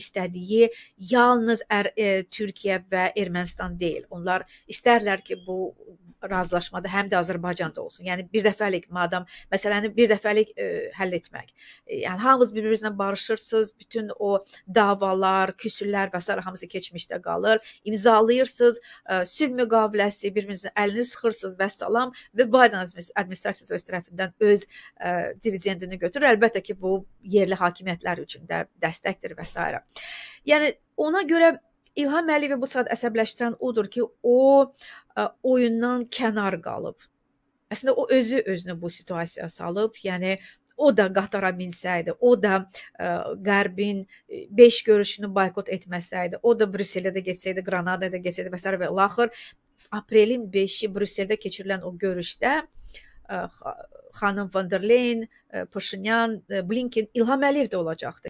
istədiyi yalnız Ər e, Türkiyə və Ermənistan deyil. Onlar istərlər ki, bu razılaşmada həm də Azərbaycanda olsun. Yəni bir dəfəlik madam məsələni bir dəfəlik ə, e, həll etmək. E, yəni hamınız bir-birinizlə barışırsınız, bütün o davalar, küsürlər və s. hamısı keçmişdə qalır. İmzalayırsınız, ə, e, sülh müqaviləsi, bir-birinizin əlini sıxırsınız və salam və Biden administrasiyası öz tərəfindən öz ə, dividendini götürür. Əlbəttə ki, bu yerli hakimiyyətlər üçün də dəstəkdir və s. Yəni ona görə İlham Əliyevi bu saat əsəbləşdirən odur ki, o ə, oyundan kənar qalıb. Əslində o özü özünü bu situasiyaya salıb. Yəni o da qatara minsəydi, o da ə, Qərbin 5 görüşünü boykot etməsəydi, o da Brüsseldə də getsəydi, Qranadada getsəydi və s. və axır aprelin 5-i Brüsseldə keçirilən o görüşdə ə, xanım Van der Leyen, Paşinyan, Blinken, İlham Əliyev də olacaqdı.